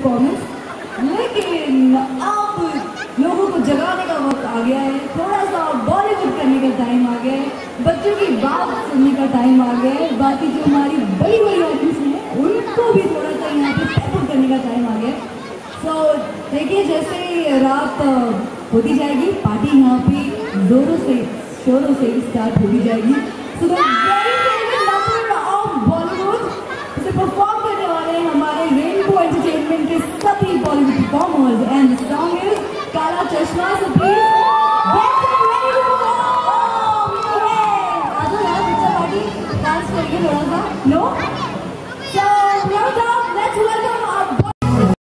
Performance लेकिन अब लोगों को जगाने का वक्त आ गया है। थोड़ा सा बॉलीवुड करने का टाइम आ गया है। बच्चों की बात सुनने का टाइम आ गया है। बाकी जो हमारी बड़ी बड़ी ऑडियंस है, उनको भी थोड़ा सा यहाँ पे अप करने का टाइम आ गया है। सो देखिए, जैसे रात होती जाएगी पार्टी यहाँ पे जोरों से, शोरों से स्टार्ट होती जाएगी। सो के सभी Bollywood performers and song is Kala Chashma से प्लीज आ जाओ यार पिक्चर पार्टी डांस करेंगे थोड़ा सा नो